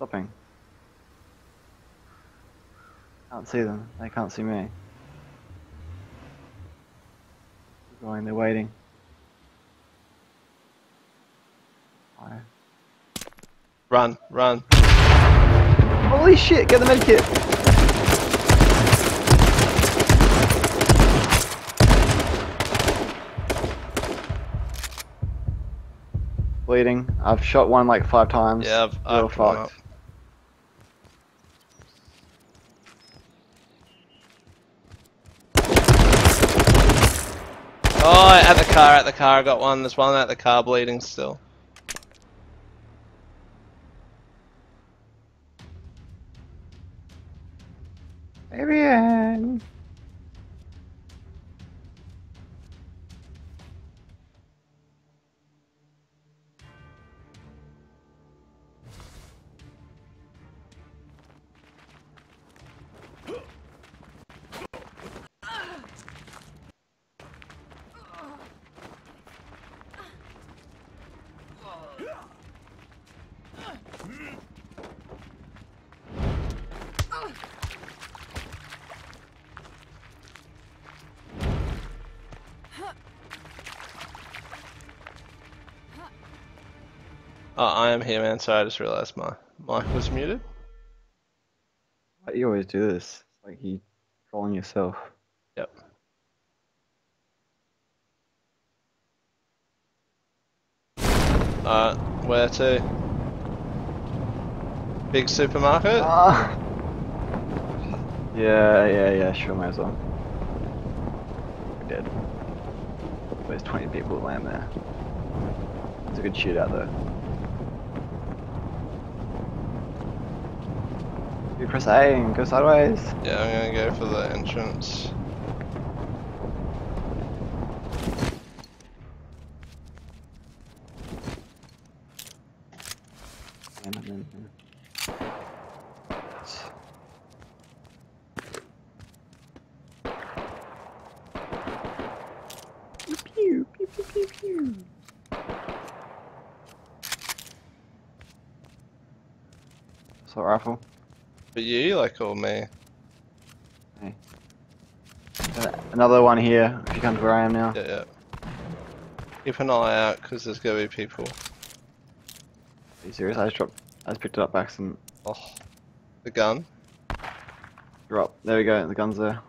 Stopping. Can't see them. They can't see me. Keep Going, they're waiting. Fire. Run, run. Holy shit, get the medkit! Bleeding. I've shot one like five times. Yeah, I've, I've fucked. Oh, at the car, at the car, I got one. There's one at the car bleeding still. Oh, I am here, man. Sorry, I just realised my mic was muted. Why do you always do this? It's like you trolling yourself. Yep. Alright, where to? Big supermarket? Ah. Yeah, yeah, yeah, sure, might as well. We're dead. There's 20 people land there. It's a good shootout though. Press A and go sideways. Yeah, I'm gonna go for the entrance. And Pew, pew, pew, pew, pew, pew. Assault rifle. But you, like, or me? Uh, Another one here, if you come to where I am now. Yeah, yeah. Keep an eye out, because there's gonna be people. Are you serious? I just dropped, I just picked it up by accident. Oh. The gun? Drop. There we go, the gun's there.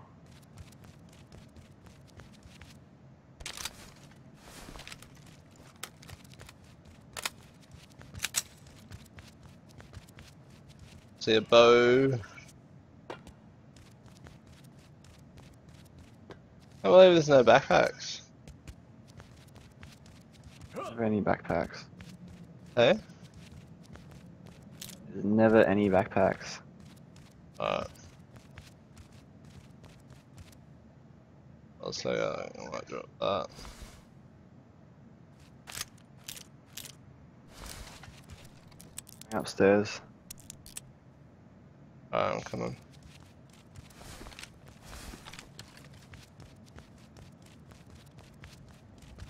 A bow. I believe there's no backpacks. Never any backpacks. Hey? There's never any backpacks. Alright. Also, uh, I might drop that. Upstairs. Um, Alright, I'm coming.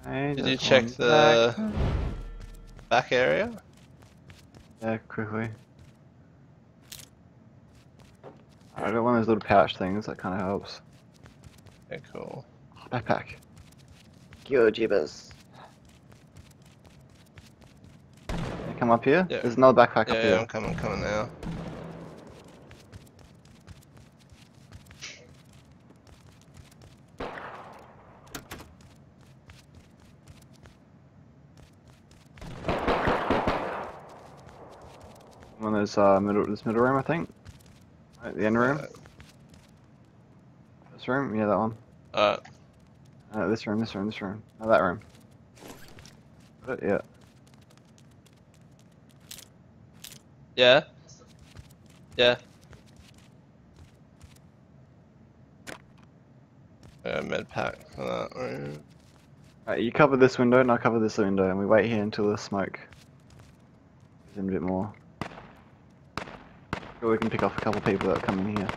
Hey, Did you check the back. back area? Yeah, quickly. I got one of those little pouch things that kind of helps. Okay, cool. Backpack. Yo, jibbers. Come up here. Yeah. There's another backpack Yeah, up yeah, here. I'm coming, coming now. Uh, middle, this middle room, I think. Right, the end room. Uh, This room, yeah, that one. Alright, Uh, this room, this room, this room. No, that room. Got it? Yeah. yeah? Yeah. Uh, med pack for that room. Alright, you cover this window, and I'll cover this window, and we wait here until the smoke is in a bit more. We can pick off a couple of people that come in here.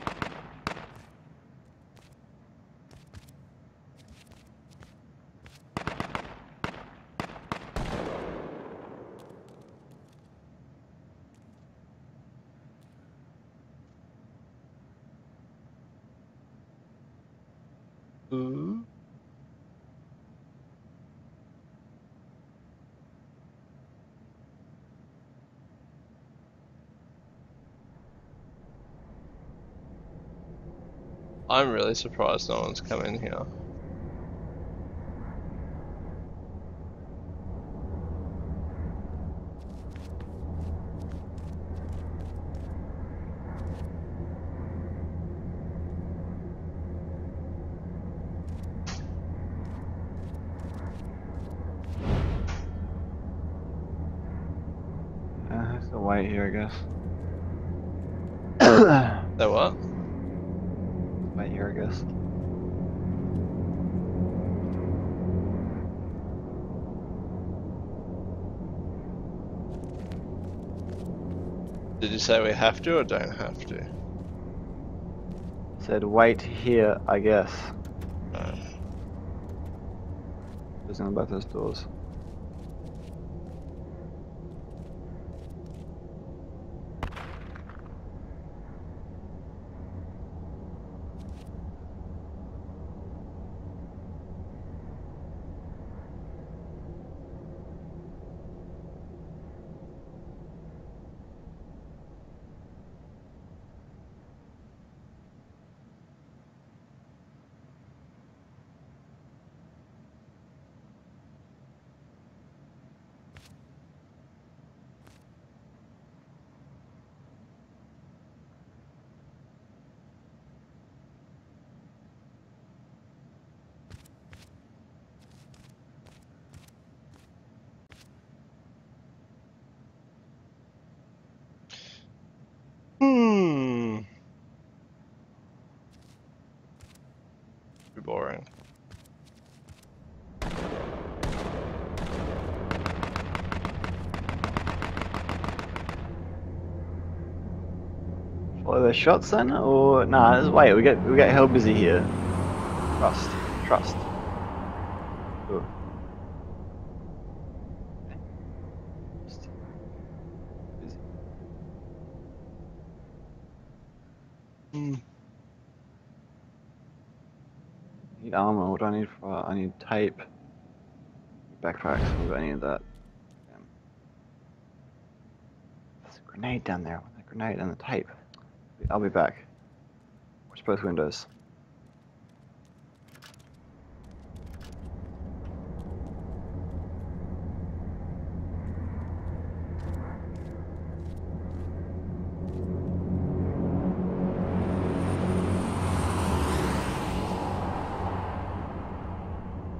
I'm really surprised no one's come in here. Uh, there's a white here, I guess. There what? I guess. Did you say we have to or don't have to? Said wait here, I guess. Alright. Closing on both those doors. Too boring. Follow the shots then, or nah? Wait. We get we get hell busy here. Trust, trust. Ooh. Just busy. Hmm. Need armor. What do I need for? I need tape. Backpacks. Do I need that? Damn. There's a grenade down there. with a grenade and the tape. I'll be back. Watch both windows.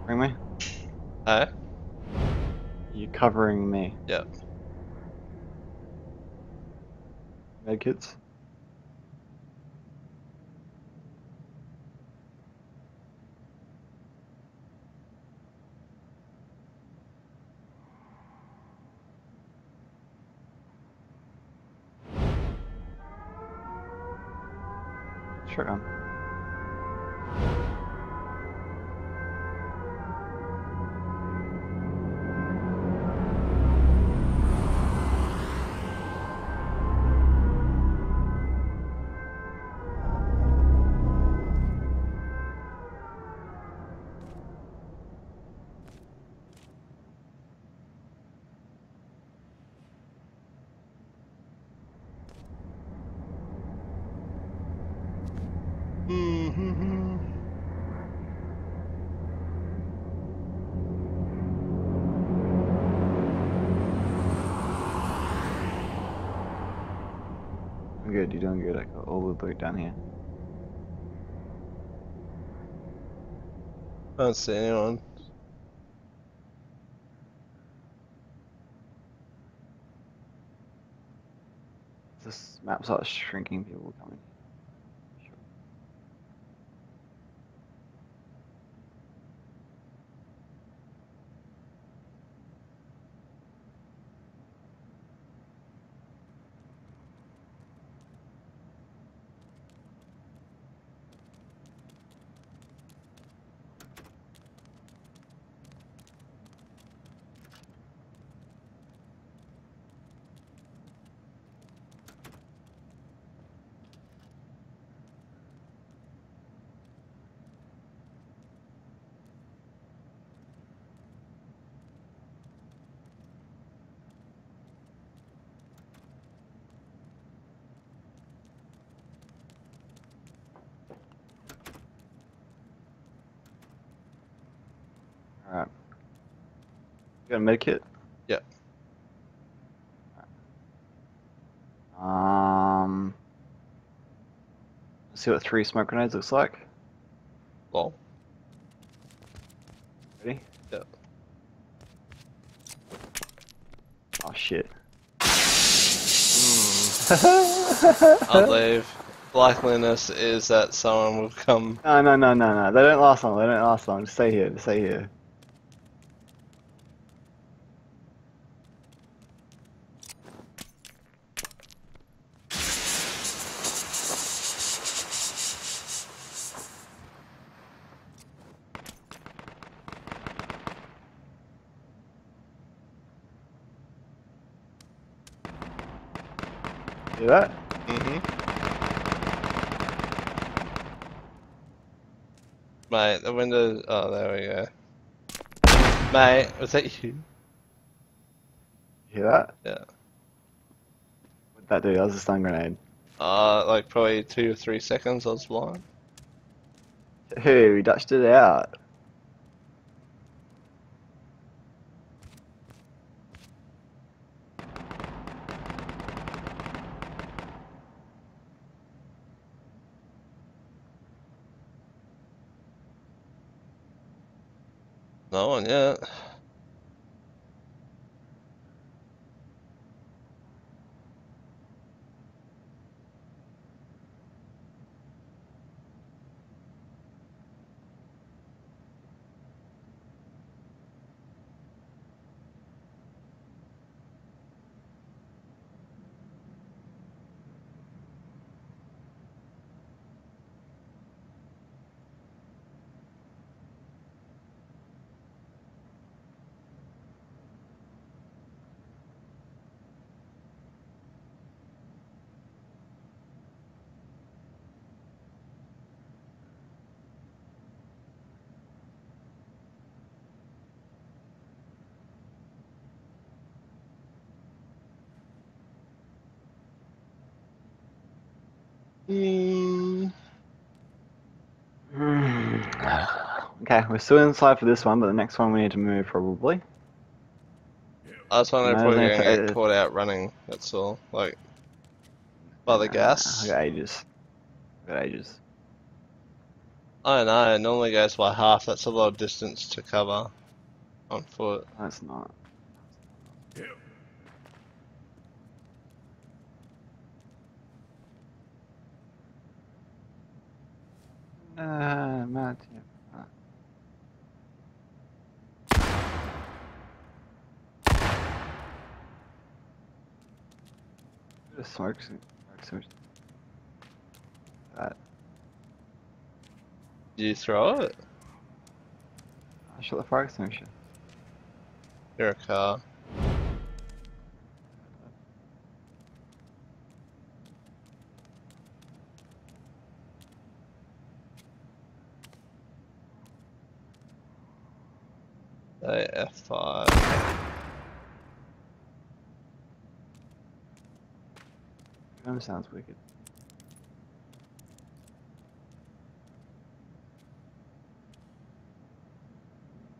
Bring me? Hey? You covering me? Yep. Medkits? Good, you're doing good. I got all the loot down here. I don't see anyone. This map starts shrinking, people will coming. Got a medkit? Yep. Um. Let's see what three smoke grenades looks like. Lol. Ready? Yep. Oh shit. I believe likeliness is that someone will come. No, no, no, no, no. They don't last long. They don't last long. Just stay here. Just stay here. See that? hmm Mate, the window. Oh, there we go. Mate, was that you? You hear that? Yeah. What'd that do? That was a stun grenade. Uh, like probably two or three seconds. I was blind. Hey, we dutched it out. One okay, we're still inside for this one, but the next one we need to move probably. I was wondering if No, we were no, gonna get uh, caught out running. That's all. Like by the gas. I got ages. I got ages. I don't know. It normally goes by half. That's a lot of distance to cover on foot. That's not. Uh, Matt, yeah. uh. Bit of smoke, s- smoke extinguisher. That. Did you throw it? I shot the fire extinguisher. You're a car. Hey, F5. That sounds wicked.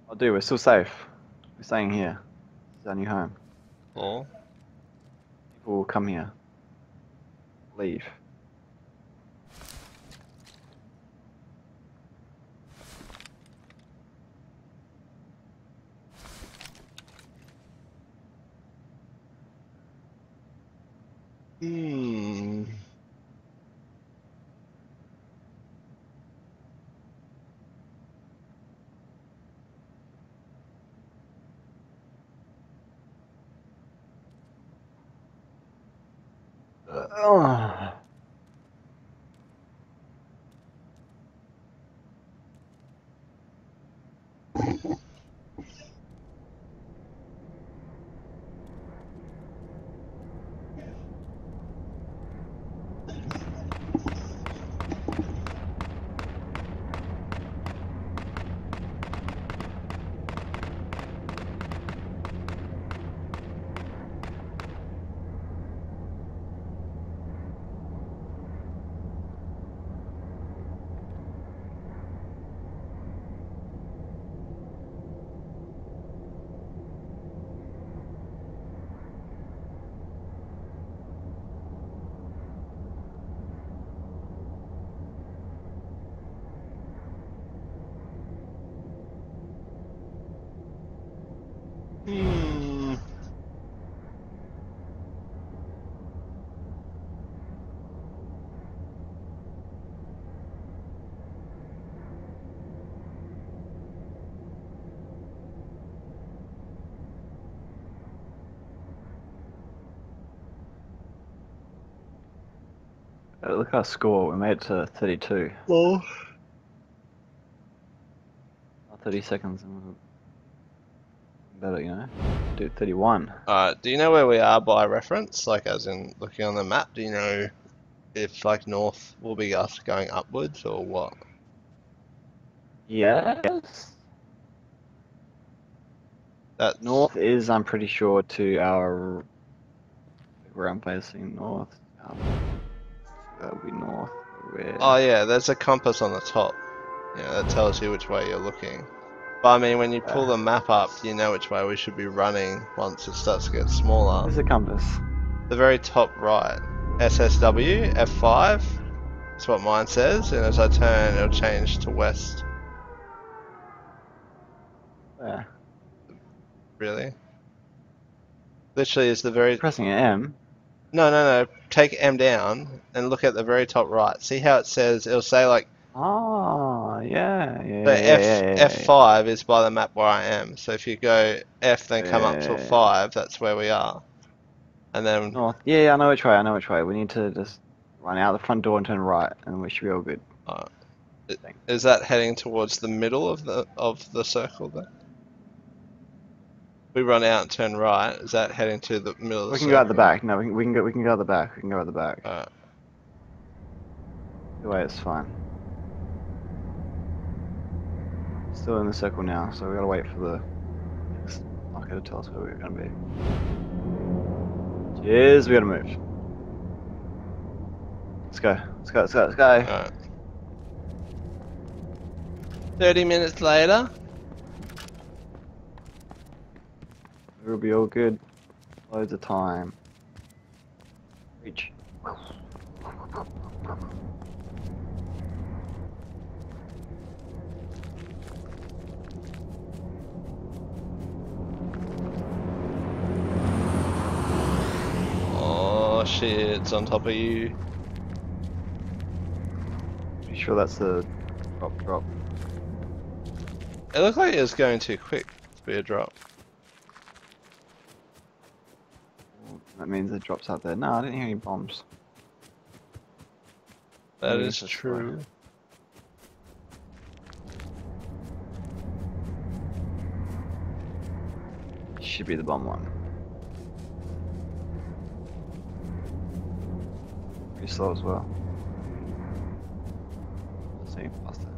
Oh, dude, we're still safe. We're staying here. This is our new home. Cool. People will come here. Leave. Our score. We made it to 32. Well, Oh, 30 seconds. and we're Better, you know? Do 31. alright, do you know where we are by reference? Like, as in looking on the map, do you know if, like, north will be us going upwards or what? Yes. That North is, I'm pretty sure, to our. Where I'm facing north. Um, that'll be north. Where... Oh yeah, there's a compass on the top. Yeah, that tells you which way you're looking. But I mean, when you pull the map up, you know which way we should be running once it starts to get smaller. Where's the compass? The very top right. SSW, F5. That's what mine says, and as I turn, it'll change to west. Where? Really? Literally, is the very. Pressing M. No, no, no. Take M down and look at the very top right. See how it says, it'll say like Oh, yeah, yeah, yeah, F yeah, yeah, yeah, F5 is by the map where I am. So if you go F then come up Yeah. five, that's where we are. And then North. Yeah, yeah, I know which way. I know which way. We need to just run out the front door and turn right, and we should be all good. uh, is that heading towards the middle of the of the circle there? We run out and turn right. Is that heading to the middle of the We can go out the back. No, we can, we can go. We can go out the back. We can go out the back. Alright. The way it's fine. Still in the circle now, so we gotta wait for the next marker to tell us where we're gonna be. Cheers, we gotta move. Let's go. Let's go. Let's go. Let's go. Alright. Thirty minutes later. We'll be all good. Loads of time. Reach. Oh shit! It's on top of you. Be sure that's the drop drop. It looked like it was going too quick to be a drop. That means it drops out there. No, I didn't hear any bombs. That is true. Should be the bomb one. Pretty slow as well. Let's see, faster.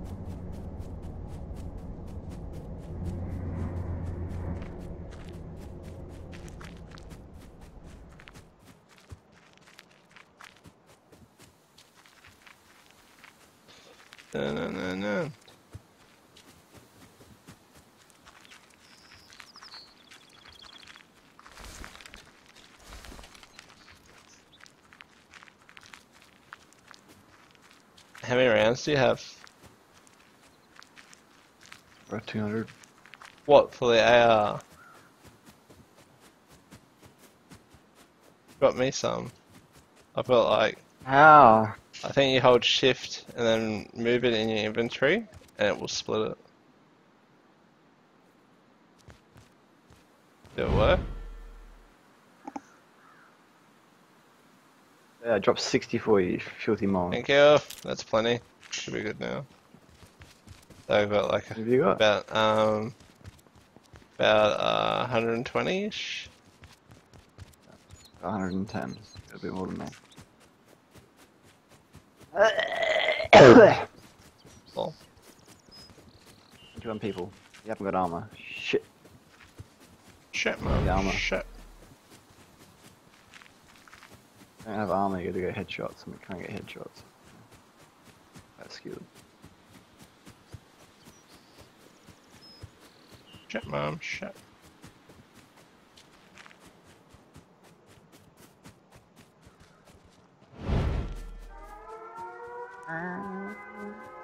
No, no, no, no. How many rounds do you have? We're 200. What for the AR? Got me some. I've got like How? I think you hold shift and then move it in your inventory and it will split it. Did it work? Yeah, I dropped 60 for you, filthy mole. Thank you. That's plenty. Should be good now. So I've got like you got? about um about uh 120ish. 110. A bit more than me. Well, 21 people. You haven't got armor. Shit. shit, man. Yeah, I'm a- Shit. Don't have armor, you gotta get headshots, and we can't get headshots. That's skewed. Shit, man. Shit. So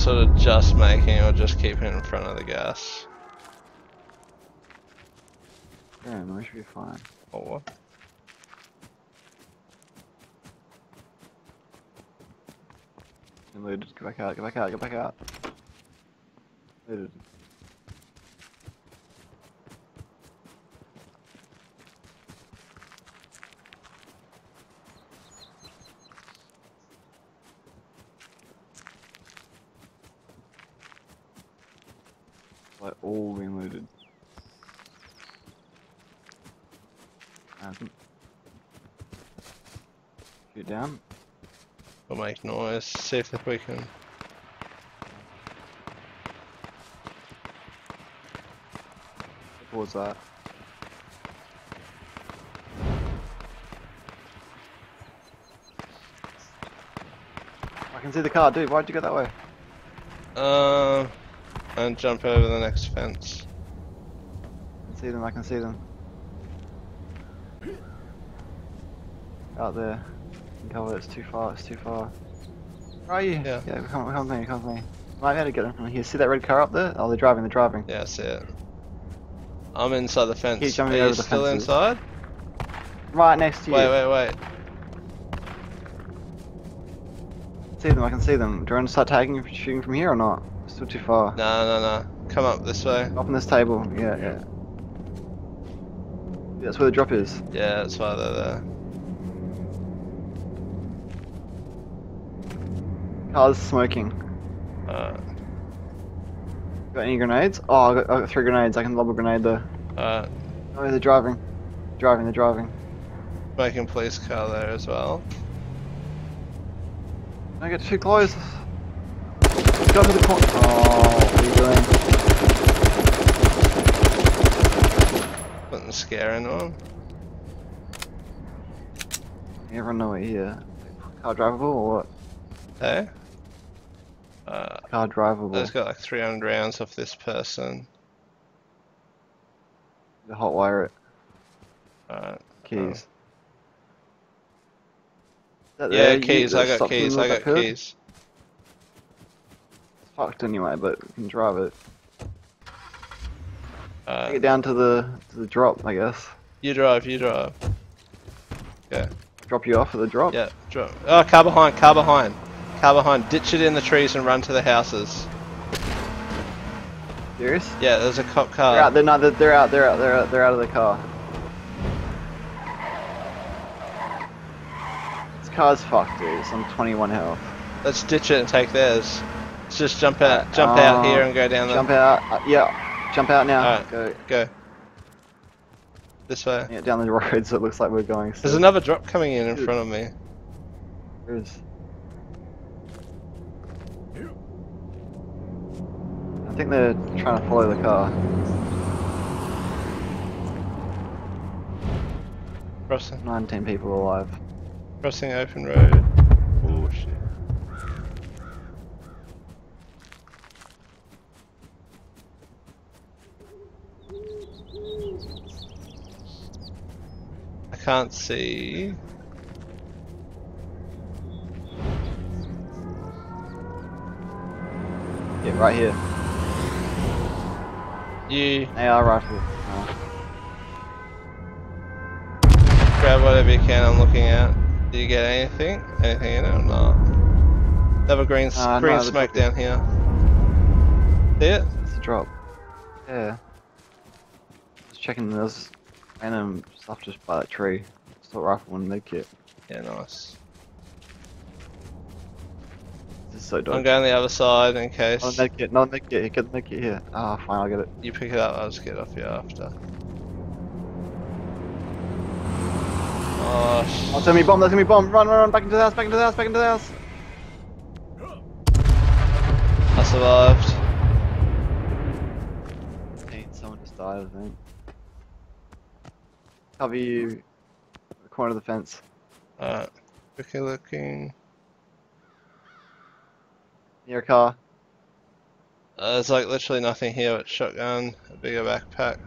sort of just making or just keeping in front of the gas. Yeah, no, we should be fine. Or what? looted. Get back out, get back out, get back out. Looted. All been looted. Hasn't. Shoot down. We'll make noise. See if we can. What was that? I can see the car, dude. Why'd you go that way? Um, and jump over the next fence. I can see them. I can see them. Out there. Can cover. It's too far. It's too far. Where are you? Yeah. Yeah. Come, come with me. Come with me. Might be able to get them from here. See that red car up there? Oh, they're driving. They're driving. Yeah, I see it. I'm inside the fence. Keep Are jumping you over the still fences. inside? Right next to you. Wait, wait, wait. See them. I can see them. Do you want to start tagging, shooting from here or not? Still too far. No, no, no. Come up this way. Up on this table. Yeah, yeah. That's where the drop is. Yeah, that's why they're there. Car's smoking. Alright, Got any grenades? Oh, I got, I got three grenades. I can lob a grenade there. alright. Oh, they're driving. Driving, they're driving. Making police car there as well. Don't get too close. Go to the corner. Oh, what are you doing? Wouldn't scare anyone. Everyone know it here. Car drivable or what? Hey? Uh, Car drivable. there's got like 300 rounds off this person. The hot wire it. Alright. Keys. Is Yeah, there? You- keys. I got keys. I got curb? keys. Fucked anyway, but we can drive it. Take Uh, it down to the to the drop, I guess. you drive, you drive. Yeah, Drop you off at the drop. yeah, drive. Oh, car behind, car behind. Car behind. Ditch it in the trees and run to the houses. Serious? Yeah, there's a cop They're out. car. They're not. They're out. They're out. They're out. They're out of the car. This car's fucked, dude. It's on 21 health. Let's ditch it and take theirs. Let's just jump out, Uh, jump out uh, here and go down the. Jump out. Uh, yeah. Jump out now. Alright. Go. Go. This way. Yeah, down the road, so it looks like we're going. There's another drop coming in in Dude. front of me. There is. I think they're trying to follow the car. Crossing, 19 people alive. crossing open road. Oh can't see. Yeah, right here. You AR rifle. Uh, grab whatever you can. I'm looking at. Do you get anything? Anything in it or not? They have a green, Uh, green the smoke down here. See it? it's a drop. Yeah. Just checking there's random stuff just by that tree. Assault rifle and med kit. Yeah, nice. This is so I'm dodgy. going the other side in case. Another med kit, another med kit, get the med kit here. Ah, fine, I'll get it. You pick it up, I'll just get off you after. Oh, sh- Oh, gonna be bomb, that's gonna be bomb. Run, run, run, back into the house, back into the house, back into the house. I survived. Hey, someone just died, I think. Cover you. Corner of the fence. Alright. Quickly looking. Near a car. Uh, there's like literally nothing here but shotgun, a bigger backpack.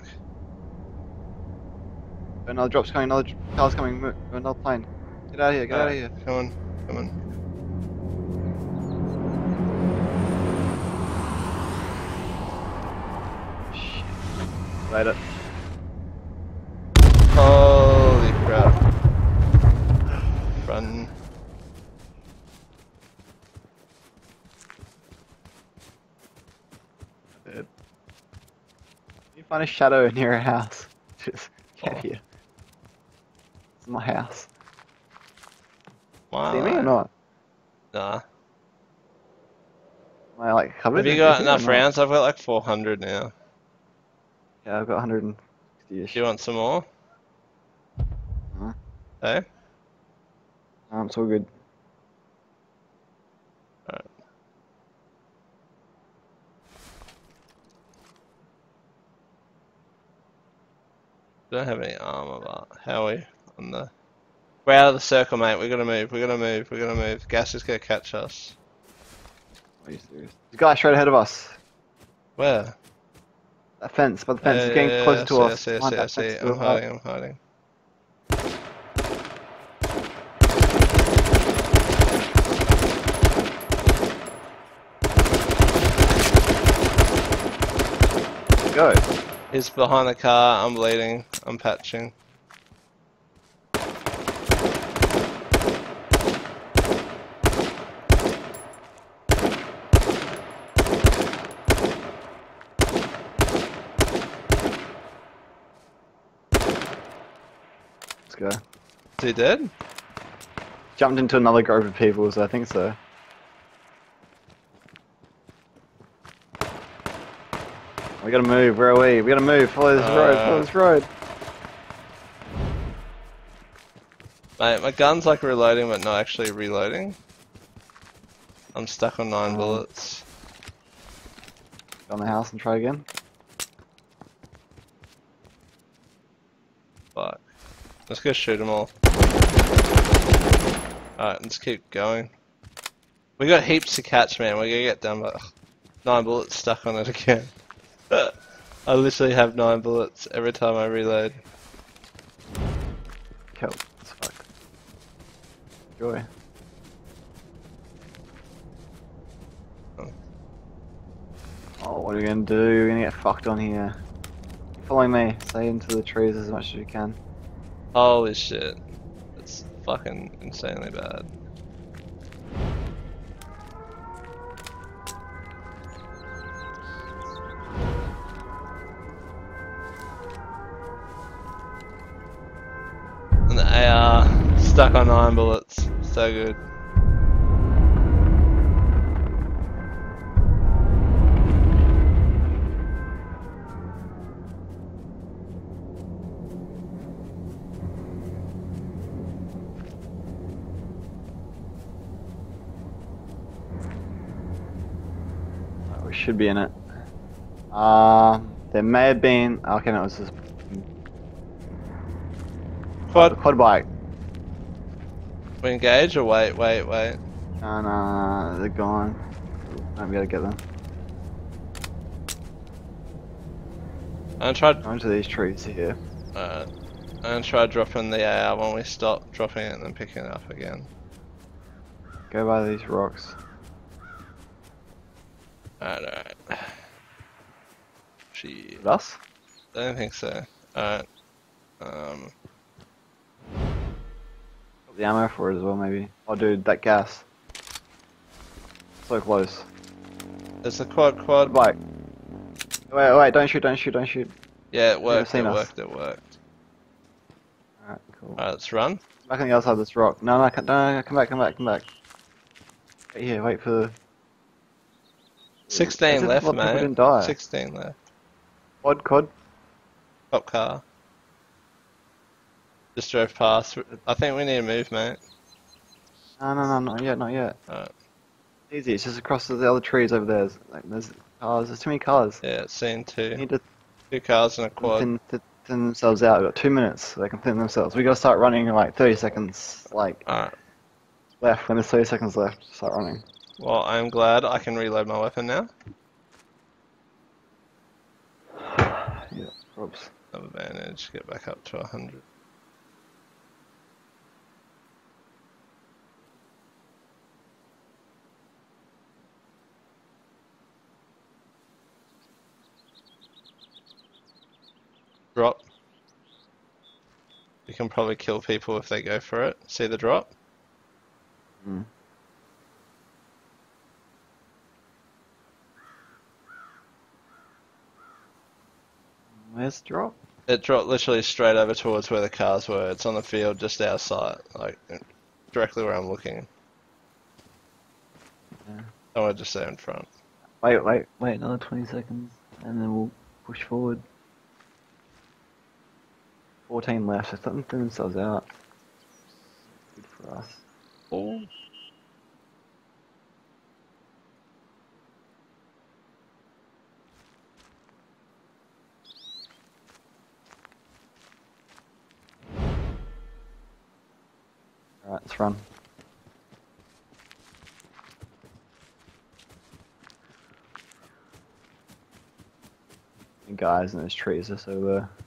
Another drop's coming, another car's coming, another plane. Get out of here, get out of here. Come on, come on. Shit. Later. Holy crap. Run. Did you find a shadow near a house? Just get oh. here. It's my house. Wow. See me or not? Nah. Am I like covered? Have you got enough rounds? I've got like 400 now. Yeah, I've got 160 -ish. Do you want some more? Hey? Um, it's all good. Alright. Don't have any armor, but how are we on the? We're out of the circle, mate. We're gonna move. We're gonna move. We're gonna move. Gas is gonna catch us. Are you serious? There's a guy straight ahead of us. Where? That fence, by the fence. Yeah, He's getting yeah, closer yeah, to us. I see, I see, I see. I'm hiding. I'm hiding. Go. He's behind the car. I'm bleeding. I'm patching. Let's go. Is he dead? Jumped into another group of people, so I think so. We gotta move. Where are we? We gotta move. Follow this road. Follow Uh, this road. Mate, my gun's like reloading, but not actually reloading. I'm stuck on nine Oh. bullets. Go on the house and try again. Fuck. Let's go shoot them all. Alright, let's keep going. We got heaps to catch, man. We're gonna get done, but nine bullets stuck on it again. I literally have nine bullets every time I reload. Kill. As fuck. Joy. Oh. What are we gonna do? We're gonna get fucked on here. Following me. Stay into the trees as much as you can. Holy shit. It's fucking insanely bad. Stuck bullets. So good. Oh, we should be in it. Uh, there may have been. Okay, no, it was just Quad, quad bike. We engage or wait, wait, wait. No, no, they're gone. I'm gonna get them. I'm gonna try, Go into these trees here. uh, I'm gonna try dropping the AR when we stop dropping it and then picking it up again. Go by these rocks. Alright, alright. Shit. Us? I don't think so. Alright. Um, the ammo for it as well, maybe. Oh, dude, that gas. So close. there's a quad quad. Bike. Wait, wait, don't shoot, don't shoot, don't shoot. Yeah, it worked, it us. worked, it worked. Alright, cool. Alright, let's run. Back on the other side of this rock. No, no, no, no, come back, come back, come back. Wait here, wait for the... 16 As if a left, lot of people mate. didn't die. 16 left. Quad, quad. Top car. Just drove past. I think we need to move, mate. No, no, no, not yet, not yet. Alright. Easy, it's just across the other trees over there. There's, like, there's cars, there's too many cars. Yeah, it's seen two. need to Two cars and a quad. thin, thin, thin themselves out. We've got two minutes so they can thin themselves. We gotta start running in like 30 seconds, like, Alright. left. When there's 30 seconds left, start running. Well, I'm glad I can reload my weapon now. Yeah. Have advantage. Get back up to 100. Drop. You can probably kill people if they go for it. See the drop? Mm. Where's drop? It dropped literally straight over towards where the cars were. It's on the field just outside, like directly where I'm looking. Yeah. Oh, I just there in front. Wait, wait, wait, another 20 seconds, and then we'll push forward. 14 left, so something threw themselves out. Good for us. Oh. Alright, let's run. The guys in those trees are so uh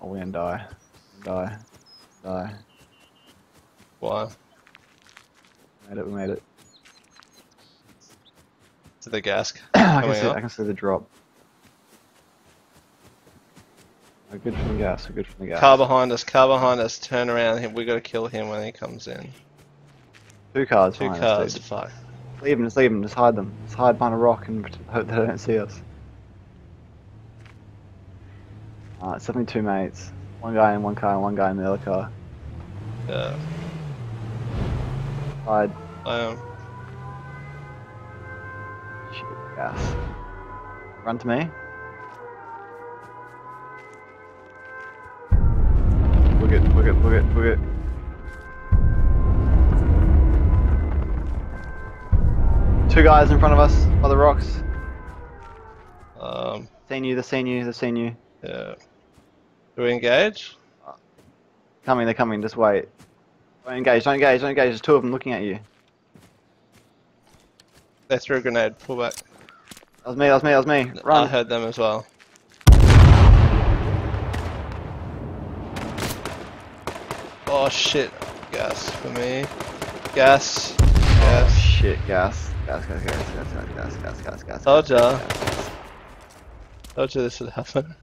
Oh we're gonna die. Die. Die. Why? Made it, we made it. To the gas. I can see up. I can see the drop. We're good from the gas, we're good from the gas. Car behind us, car behind us, turn around, we gotta kill him when he comes in. Two cars, Two us, cars, fuck. Leave them, just leave them, just hide them. Just hide behind a rock and hope they don't see us. Uh, it's definitely two mates. One guy in one car and one guy in the other car. Yeah. Hide. Um, Shit, gas. Run to me. Book it, book it, book it, book it. Two guys in front of us by the rocks. um, Seen you, they've seen you, they've seen you. yeah. Do we engage? Coming, they're coming, just wait. Don't engage, don't engage, don't engage, there's two of them looking at you. They threw a grenade, pull back. That was me, that was me, that was me. Run. I heard them as well. Oh shit. Gas for me. Gas. Oh, Gas. shit, gas. Gas, gas, gas, gas, gas, gas, gas, gas, gas. Told ya. gas, gas. Told you this would happen.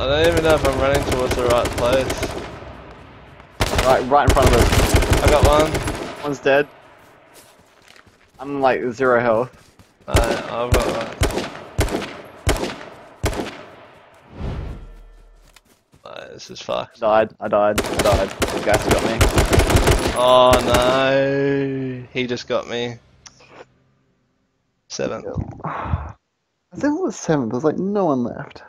I don't even know if I'm running towards the right place. Right, right in front of us. I got one. One's dead. I'm like zero health. I, I've got one. This is fucked. Died, I died, I died. The gas got me. Oh no, he just got me. Seven. I think it was seventh, there's like no one left.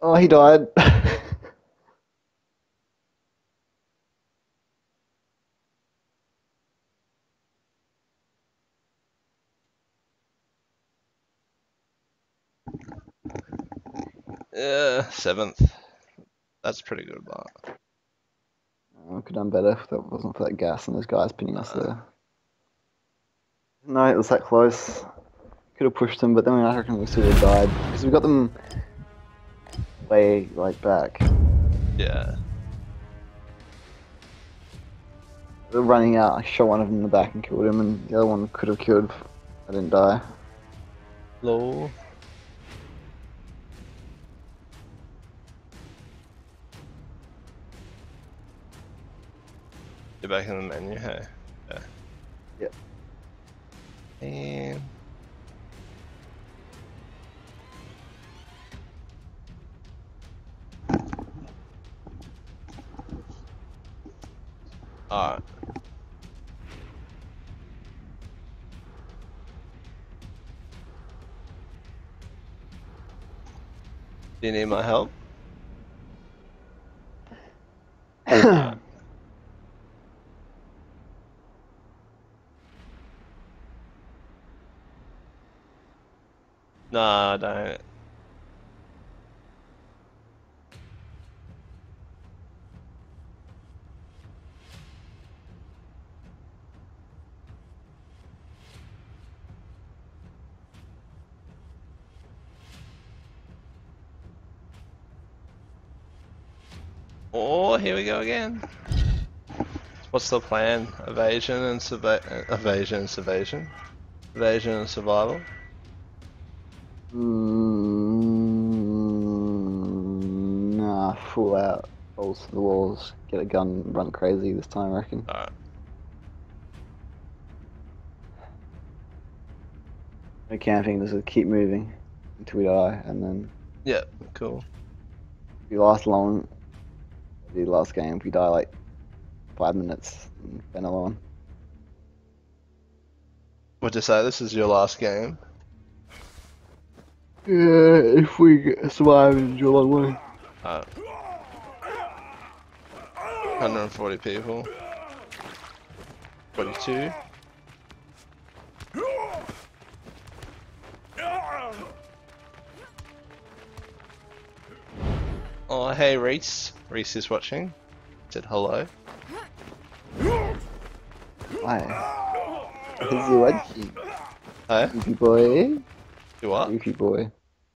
Oh, he died. Yeah, seventh. That's pretty good, but oh, I could have done better if that wasn't for that gas and those guys pinning us there. No, it was that close. Could have pushed them, but then I reckon we still would have died. Because we got them way, like, back. yeah. They were running out, I shot one of them in the back and killed him, and the other one could have killed if I didn't die. Low. You're back in the menu, hey? Yeah. Yep. And Alright. Do you need my help? No, I don't. Oh, here we go again. What's the plan? Evasion and surva- uh, evasion and evasion, evasion and survival. Mm, nah, full out. Balls to the walls. Get a gun, run crazy this time, I reckon. Alright. no camping. Just keep moving until we die, and then Yeah, cool. if we last long, the last game. If we die like five minutes, then on. Would you say this is your last game? Yeah, if we survive in Geelong way. Uh, 140 people. 42. Oh, hey Reese. Reese is watching. Said hello. Why? Is he watching? Hey, Goofy boy? you what? Goofy boy.